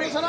没事儿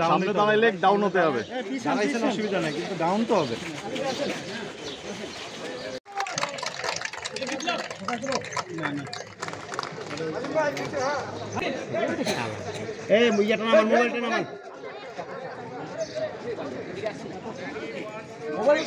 সামনে দাঁড়াইলে ডাউন হতে হবে। দাঁড়াইছেন অসুবিধা নেই কিন্তু ডাউন তো হবে। এই মুইয়াটা নামান মোবাইলটা নামান মোবাইল